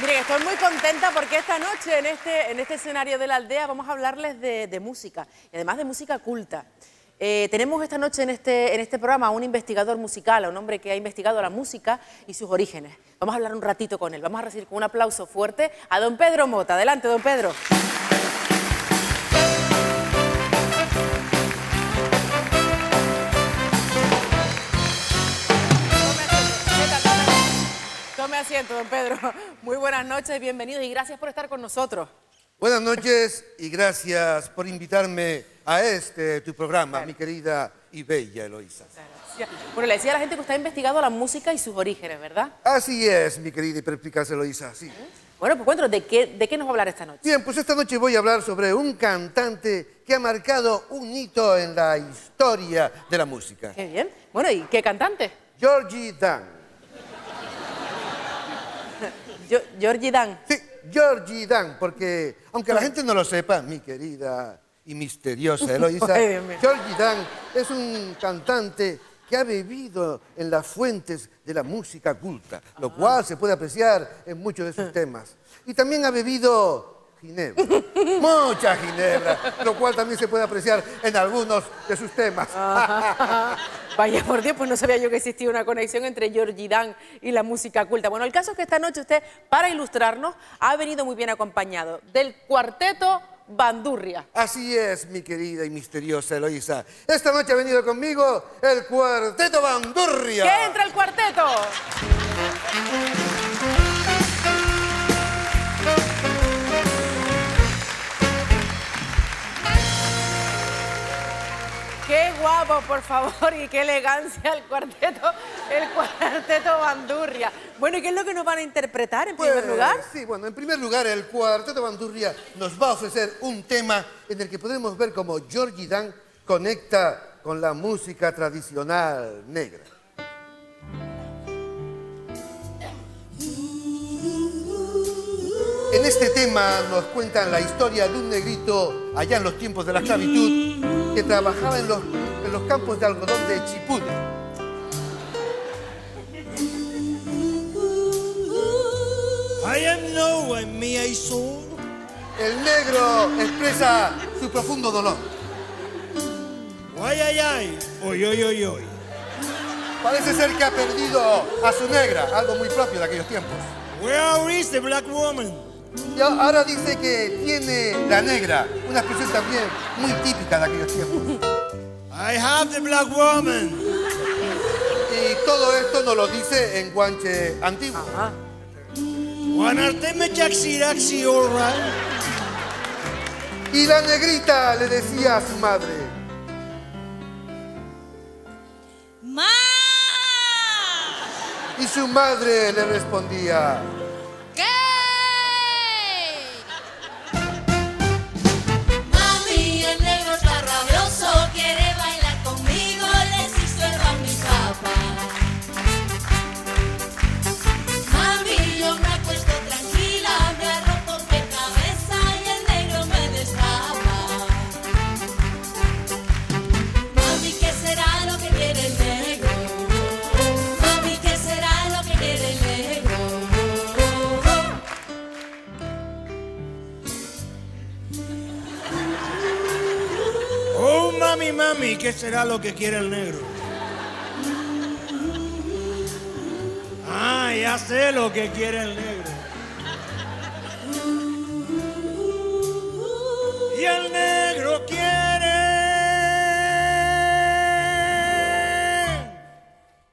Miren, estoy muy contenta porque esta noche en este, en este escenario de la aldea vamos a hablarles de, música y además de música culta. Eh, tenemos esta noche en este, en este programa a un investigador musical, a un hombre que ha investigado la música y sus orígenes. Vamos a hablar un ratito con él. Vamos a recibir con un aplauso fuerte a don Pedro Mota. Adelante, don Pedro. Asiento, don Pedro. Muy buenas noches, bienvenidos y gracias por estar con nosotros. Buenas noches y gracias por invitarme a este tu programa, mi querida y bella Eloísa. Bueno, le decía a la gente que usted ha investigado la música y sus orígenes, ¿verdad? Así es, mi querida y perspicaz Eloísa, sí. Bueno, pues cuéntanos, ¿de qué, ¿de qué nos va a hablar esta noche? Bien, pues esta noche voy a hablar sobre un cantante que ha marcado un hito en la historia de la música. Qué bien. Bueno, ¿y qué cantante? Georgie Dan. Yo, Georgie Dan. Sí, Georgie Dan, porque aunque la gente no lo sepa, mi querida y misteriosa mío. Georgie Dan es un cantante que ha bebido en las fuentes de la música culta, lo cual se puede apreciar en muchos de sus temas. Y también ha bebido ginebra, mucha ginebra, lo cual también se puede apreciar en algunos de sus temas. Vaya por Dios, pues no sabía yo que existía una conexión entre Georgie Dan y la música culta. Bueno, el caso es que esta noche usted, para ilustrarnos, ha venido muy bien acompañado del cuarteto Bandurria. Así es, mi querida y misteriosa Eloísa. Esta noche ha venido conmigo el Cuarteto Bandurria. ¡Que entra el cuarteto! ¡Qué guapo, por favor! Y qué elegancia el cuarteto, el cuarteto Bandurria. Bueno, ¿y qué es lo que nos van a interpretar en primer Pues, lugar? Sí, bueno, en primer lugar, el Cuarteto Bandurria nos va a ofrecer un tema en el que podremos ver cómo Georgie Dan conecta con la música tradicional negra. En este tema nos cuentan la historia de un negrito allá en los tiempos de la esclavitud que trabajaba en los, en los campos de algodón de Chipute. I am no one, me I soul. El negro expresa su profundo dolor. Ay, ay, ay. Oy, oy, oy, oy. Parece ser que ha perdido a su negra, algo muy propio de aquellos tiempos. Where is the black woman? Y ahora dice que tiene la negra, una expresión también muy típica de aquellos tiempos. I have the black woman. Y todo esto nos lo dice en guanche antiguo. Ajá. Y la negrita le decía a su madre, ¡Más! y su madre le respondía, mami, ¿qué será lo que quiere el negro? Ah, ya sé lo que quiere el negro. Y el negro quiere.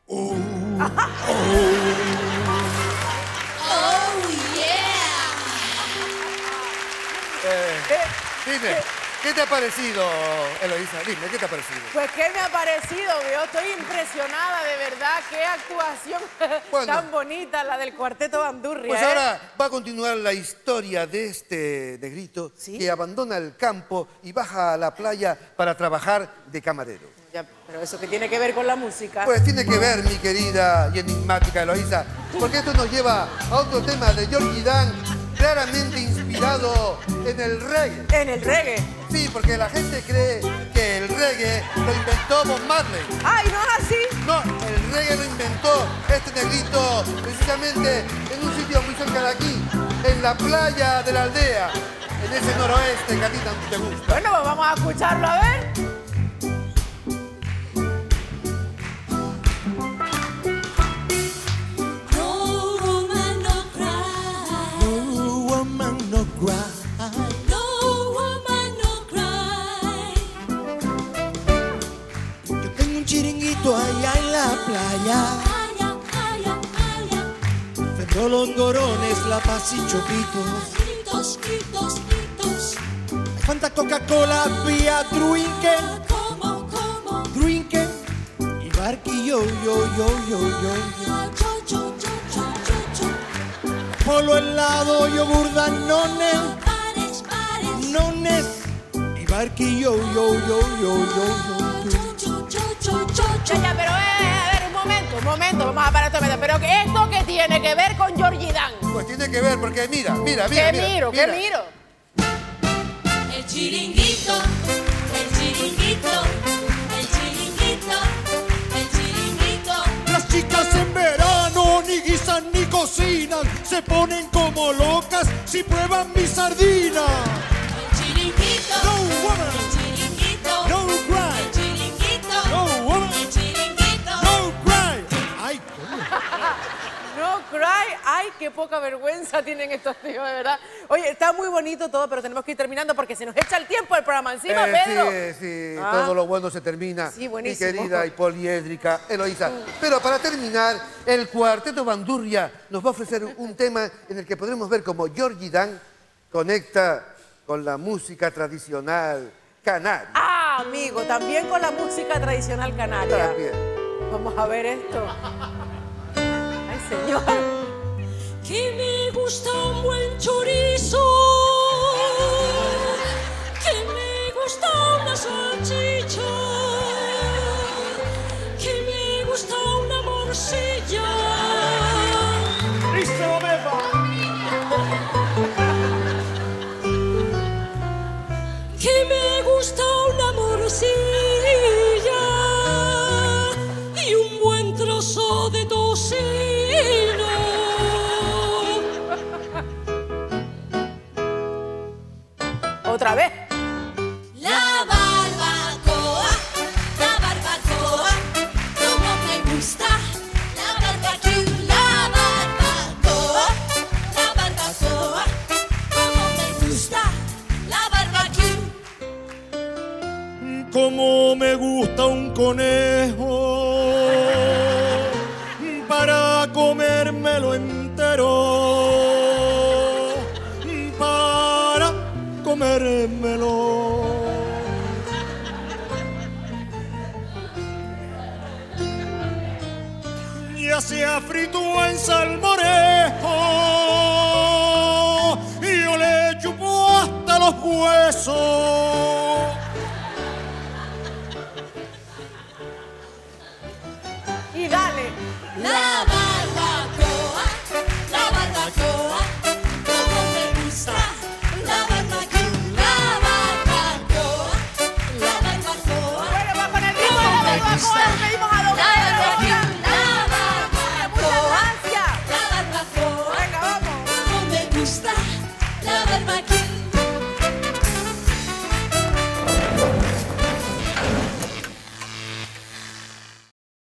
Oh, Oh yeah. dime, ¿qué te ha parecido, Eloísa? Dime, ¿qué te ha parecido? Pues, ¿qué me ha parecido? Yo estoy impresionada, de verdad. Qué actuación Bueno. tan bonita la del cuarteto Bandurria. Pues ¿eh? ahora va a continuar la historia de este negrito ¿Sí? que abandona el campo y baja a la playa para trabajar de camarero. Ya, pero eso que tiene que ver con la música. Pues tiene que ver, mi querida y enigmática Eloísa, porque esto nos lleva a otro tema de Georgie Dan, claramente inspirado en el reggae. En el reggae. Sí, porque la gente cree que el reggae lo inventó Bob Marley. ¡Ay, no es así! No, el reggae lo inventó este negrito precisamente en un sitio muy cerca de aquí, en la playa de la aldea, en ese noroeste que a ti tanto te gusta. Bueno, pues vamos a escucharlo a ver. No woman no cry. Aya. Vendo longorones, la paz y chopitos. Gritos, gritos, gritos. Fanta Coca-Cola, vía drinken, Como, como. drinken. Y barquillo, yo, yo, yo, yo, yo. Cho, cho, cho, cho, cho, cho. Polo helado, yogur danone, Pares, pares. nones. Y barquillo, yo, yo, yo, yo, yo, yo. Pero eh, momento, un momento, vamos a parar esto. Pero que esto que tiene que ver con Georgie Dan. Pues tiene que ver, porque mira, mira, mira. ¿Qué mira, miro? mira. ¿Qué miro? El chiringuito, el chiringuito, el chiringuito, el chiringuito. Las chicas en verano ni guisan ni cocinan, se ponen como locas si prueban mi sardina. El chiringuito, No woman, Ay, qué poca vergüenza tienen estos tíos, de verdad. Oye, está muy bonito todo, pero tenemos que ir terminando porque se nos echa el tiempo el programa encima, Eh, Pedro. Sí, sí, Ah. todo lo bueno se termina. Sí, Mi buenísimo. querida y poliédrica Eloísa. Pero para terminar, el cuarteto Bandurria nos va a ofrecer un tema en el que podremos ver cómo Georgie Dan conecta con la música tradicional canaria. Ah, amigo, también con la música tradicional canaria. También. Vamos a ver esto. Ay, señor. Que me Otra vez. La barbacoa, la barbacoa, como me gusta. La barbecue, la barbacoa, la barbacoa, como me gusta. La barbecue. Como me gusta un conejo para comérmelo entero. se ha frito en salmorejo y yo le chupo hasta los huesos. Y dale. La barbacoa, la barbacoa, como. La barbacoa, la barbacoa, la